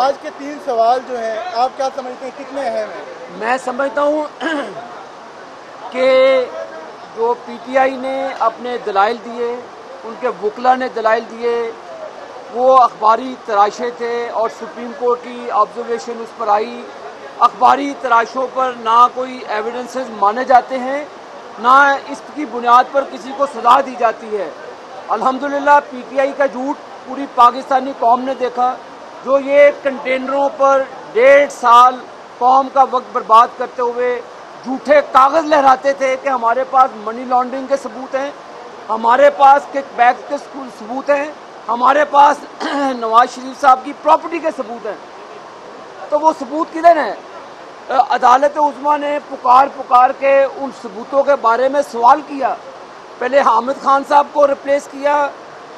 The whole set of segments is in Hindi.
आज के तीन सवाल जो हैं, आप क्या समझते हैं, कितने अहम हैं? मैं समझता हूँ कि जो पीटीआई ने अपने दलाइल दिए, उनके वकला ने दलाइल दिए, वो अखबारी तराशे थे और सुप्रीम कोर्ट की ऑब्जर्वेशन उस पर आई। अखबारी तराशों पर ना कोई एविडेंसेस माने जाते हैं, ना इसकी बुनियाद पर किसी को सजा दी जाती है। अल्हम्दुलिल्लाह, पीटीआई का झूठ पूरी पाकिस्तानी कौम ने देखा। जो ये कंटेनरों पर डेढ़ साल कौम का वक्त बर्बाद करते हुए झूठे कागज़ लहराते थे कि हमारे पास मनी लॉन्ड्रिंग के सबूत हैं, हमारे पास किक बैग के सबूत हैं, हमारे पास नवाज़ शरीफ साहब की प्रॉपर्टी के सबूत हैं। तो वो सबूत किधर हैं? अदालत उजमा ने पुकार पुकार के उन सबूतों के बारे में सवाल किया। पहले हामिद खान साहब को रिप्लेस किया,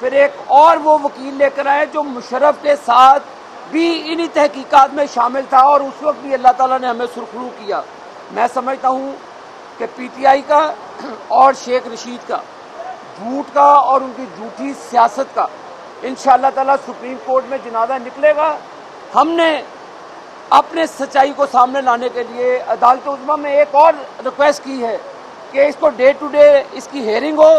फिर एक और वो वकील लेकर आए जो मुशरफ के साथ भी इन्हीं तहकीकात में शामिल था और उस वक्त भी अल्लाह ताला ने हमें सुरखरू किया। मैं समझता हूँ कि पीटीआई का और शेख रशीद का, झूठ का और उनकी झूठी सियासत का इन ताला सुप्रीम कोर्ट में जनाजा निकलेगा। हमने अपने सच्चाई को सामने लाने के लिए अदालत उजमा में एक और रिक्वेस्ट की है कि इसको डे टू डे इसकी हेयरिंग हो,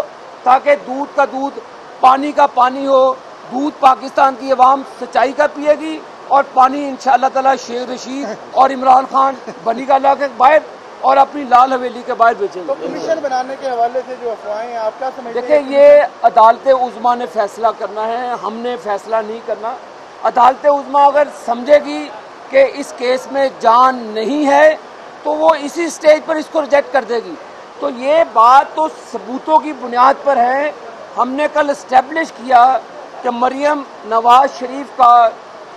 ताकि दूध का दूध, पानी का पानी हो दूध पाकिस्तान की आवाम सच्चाई का पिएगी और पानी इन ताला शेख रशीद और इमरान खान बनी का के बाहर और अपनी लाल हवेली के बाहर बेचेंगे। तो कमीशन बनाने के हवाले से जो अफवाहें आप क्या समझते देखिए ये अदालत उजमा ने फैसला करना है हमने फैसला नहीं करना। अदालत उजमा अगर समझेगी कि इस केस में जान नहीं है तो वो इसी स्टेज पर इसको रिजेक्ट कर देगी। तो ये बात तो सबूतों की बुनियाद पर है। हमने कल इस्टेब्लिश किया कि मरियम नवाज़ शरीफ का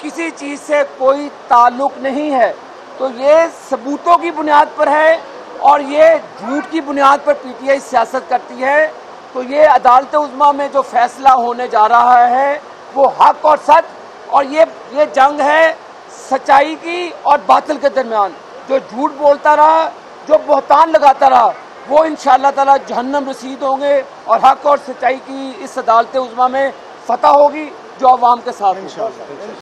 किसी चीज़ से कोई ताल्लुक नहीं है तो ये सबूतों की बुनियाद पर है और ये झूठ की बुनियाद पर पीटीआई सियासत करती है। तो ये अदालत उजमा में जो फैसला होने जा रहा है, वो हक और सच और ये ये जंग है सच्चाई की और बातिल के दरमियान। जो झूठ बोलता रहा, जो बोहतान लगाता रहा, वो इन ताला जहन्नम रसीद होंगे और हक और सच्चाई की इस अदालत उजमा में फतह होगी जो आवाम के साथ